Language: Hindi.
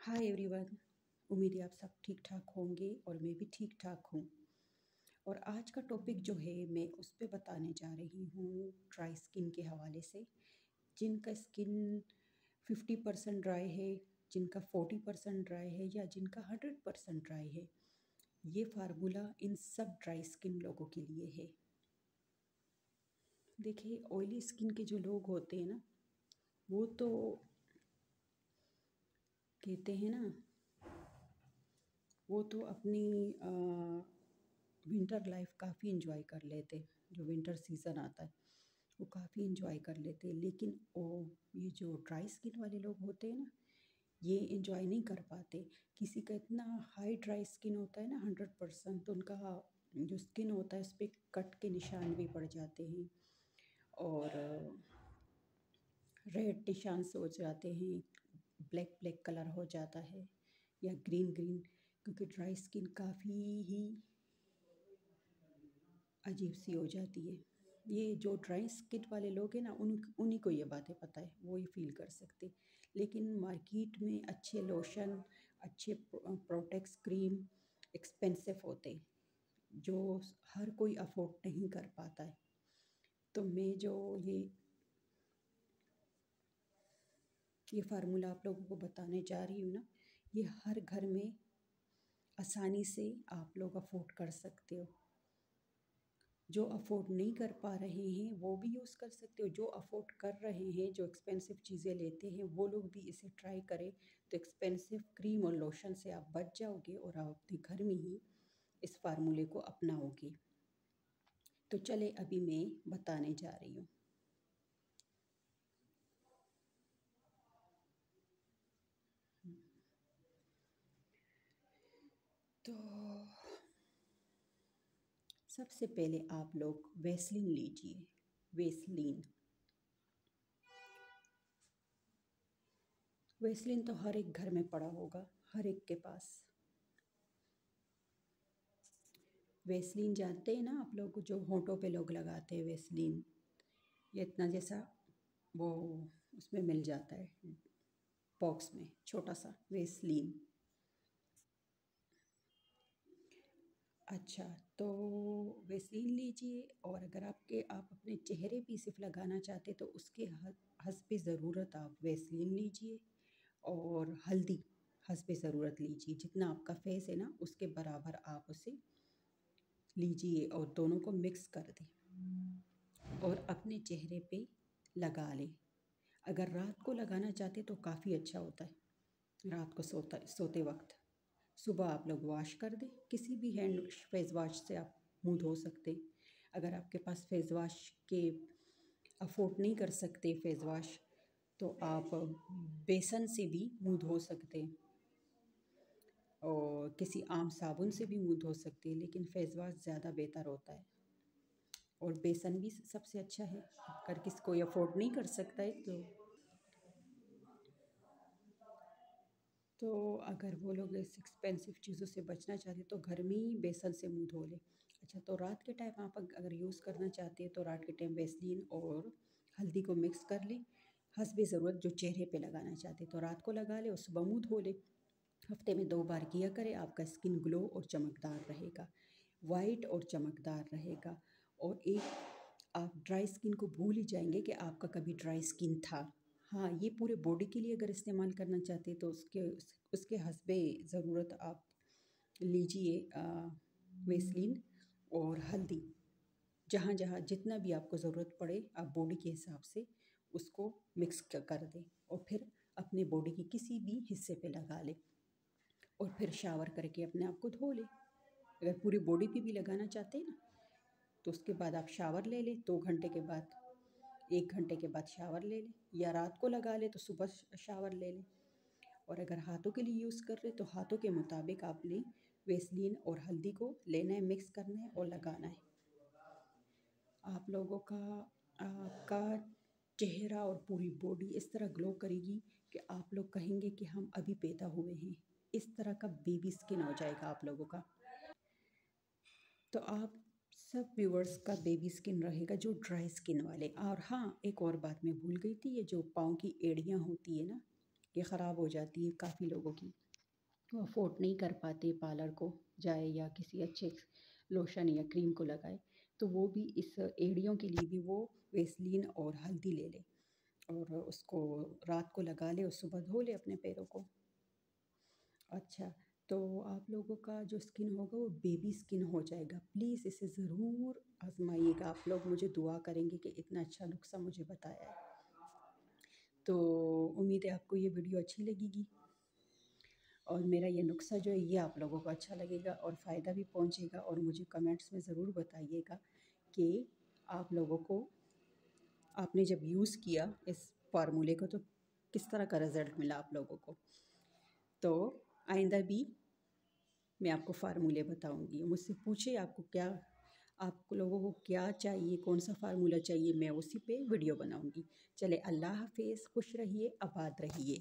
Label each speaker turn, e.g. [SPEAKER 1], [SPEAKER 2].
[SPEAKER 1] हाय एवरीवन, उम्मीद है आप सब ठीक ठाक होंगे और मैं भी ठीक ठाक हूँ। और आज का टॉपिक जो है, मैं उस पर बताने जा रही हूँ ड्राई स्किन के हवाले से, जिनका स्किन फिफ्टी परसेंट ड्राई है, जिनका फोर्टी परसेंट ड्राई है या जिनका हंड्रेड परसेंट ड्राई है। ये फार्मूला इन सब ड्राई स्किन लोगों के लिए है। देखिए, ऑयली स्किन के जो लोग होते हैं ना, वो तो कहते हैं ना, वो तो अपनी विंटर लाइफ काफ़ी इंजॉय कर लेते जो विंटर सीज़न आता है, वो काफ़ी इंजॉय कर लेते लेकिन वो, ये जो ड्राई स्किन वाले लोग होते हैं ना, ये इंजॉय नहीं कर पाते। किसी का इतना हाई ड्राई स्किन होता है ना हंड्रेड परसेंट तो उनका जो स्किन होता है, उस पर कट के निशान भी पड़ जाते हैं और रेड निशान से हो जाते हैं। ब्लैक ब्लैक कलर हो जाता है या ग्रीन ग्रीन, क्योंकि ड्राई स्किन काफ़ी ही अजीब सी हो जाती है। ये जो ड्राई स्किन वाले लोग हैं ना, उन, उन्हीं को ये बातें पता है, वो ही फील कर सकते लेकिन मार्केट में अच्छे लोशन अच्छे प्रोटेक्स क्रीम एक्सपेंसिव होते जो हर कोई अफोर्ड नहीं कर पाता है। तो मैं जो ये ये फार्मूला आप लोगों को बताने जा रही हूँ ना, ये हर घर में आसानी से आप लोग अफोर्ड कर सकते हो। जो अफोर्ड नहीं कर पा रहे हैं, वो भी यूज़ कर सकते हो। जो अफोर्ड कर रहे हैं, जो एक्सपेंसिव चीज़ें लेते हैं, वो लोग भी इसे ट्राई करें। तो एक्सपेंसिव क्रीम और लोशन से आप बच जाओगे और आप अपने घर में ही इस फार्मूले को अपनाओगे। तो चले, अभी मैं बताने जा रही हूँ। तो सबसे पहले आप लोग वेस्लिन लीजिए, वेस्लिन। वेस्लिन तो हर एक घर में पड़ा होगा, हर एक के पास। वेस्लिन जानते हैं ना आप लोग, जो होठों पे लोग लगाते हैं वेस्लिन? ये इतना जैसा वो उसमें मिल जाता है, बॉक्स में, छोटा सा वेस्लिन। अच्छा तो वेस्लीन लीजिए और अगर आपके, आप अपने चेहरे पे सिर्फ़ लगाना चाहते तो उसके हंसपे ज़रूरत आप वेस्लीन लीजिए और हल्दी हंसपे ज़रूरत लीजिए। जितना आपका फेस है ना, उसके बराबर आप उसे लीजिए और दोनों को मिक्स कर दें और अपने चेहरे पे लगा लें। अगर रात को लगाना चाहते तो काफ़ी अच्छा होता है। रात को सोता, सोते वक्त। सुबह आप लोग वॉश कर दें। किसी भी हैंड फेस वॉश से आप मुँह धो सकते अगर आपके पास फेस वॉश के अफोर्ड नहीं कर सकते फेस वॉश तो आप बेसन से भी मुँह धो सकते और किसी आम साबुन से भी मुँह धो सकते हैं, लेकिन फेस वॉश ज़्यादा बेहतर होता है। और बेसन भी सबसे अच्छा है। अगर किसी कोई अफोर्ड नहीं कर सकता है तो तो अगर वो लोग इस एक्सपेंसिव चीज़ों से बचना चाहते तो घर में ही बेसन से मुँह धो लें। अच्छा तो रात के टाइम आप अगर यूज़ करना चाहते हैं तो रात के टाइम बेसलिन और हल्दी को मिक्स कर लें। हंसबे ज़रूरत जो चेहरे पे लगाना चाहते हैं तो रात को लगा लें और सुबह मुँह धो लें। हफ़्ते में दो बार किया करें, आपका स्किन ग्लो और चमकदार रहेगा। वाइट और चमकदार रहेगा। और एक, आप ड्राई स्किन को भूल ही जाएँगे कि आपका कभी ड्राई स्किन था। हाँ ये पूरे बॉडी के लिए अगर इस्तेमाल करना चाहते तो उसके उसके हसबे ज़रूरत आप लीजिए वेस्लिन और हल्दी। जहाँ जहाँ जितना भी आपको ज़रूरत पड़े, आप बॉडी के हिसाब से उसको मिक्स कर दें और फिर अपने बॉडी के किसी भी हिस्से पे लगा लें और फिर शावर करके अपने आप को धो लें। अगर पूरी बॉडी पे भी लगाना चाहते हैं ना तो उसके बाद आप शावर ले लें, दो तो घंटे के बाद एक घंटे के बाद शावर ले लें या रात को लगा लें तो सुबह शावर ले लें। और अगर हाथों के लिए यूज़ कर रहे तो हाथों के मुताबिक आपने वेस्लिन और हल्दी को लेना है, मिक्स करना है और लगाना है। आप लोगों का, आपका चेहरा और पूरी बॉडी इस तरह ग्लो करेगी कि आप लोग कहेंगे कि हम अभी पैदा हुए हैं। इस तरह का बेबी स्किन हो जाएगा आप लोगों का। तो आप सब व्यूअर्स का बेबी स्किन रहेगा जो ड्राई स्किन वाले। और हाँ एक और बात मैं भूल गई थी, ये जो पाँव की एड़ियाँ होती है ना, ये ख़राब हो जाती है काफ़ी लोगों की। वो अफोर्ड नहीं कर पाते पार्लर को जाए या किसी अच्छे लोशन या क्रीम को लगाए तो वो भी इस एड़ियों के लिए भी वो वेसलीन और हल्दी ले ले और उसको रात को लगा ले और सुबह धो ले अपने पैरों को। अच्छा तो आप लोगों का जो स्किन होगा वो बेबी स्किन हो जाएगा। प्लीज़ इसे ज़रूर आजमाइएगा। आप लोग मुझे दुआ करेंगे कि इतना अच्छा नुस्खा मुझे बताया है। तो उम्मीद है आपको ये वीडियो अच्छी लगेगी। और मेरा ये नुस्खा जो है, ये आप लोगों को अच्छा लगेगा और फ़ायदा भी पहुँचेगा और मुझे कमेंट्स में ज़रूर बताइएगा कि आप लोगों को आपने जब यूज़ किया इस फार्मूले को तो किस तरह का रिज़ल्ट मिला आप लोगों को। तो आइंदा भी मैं आपको फार्मूले बताऊँगी। मुझसे पूछे आपको क्या, आप लोगों को क्या चाहिए, कौन सा फार्मूला चाहिए, मैं उसी पे वीडियो बनाऊँगी। चले, अल्लाह हाफिज़, खुश रहिए, आबाद रहिए।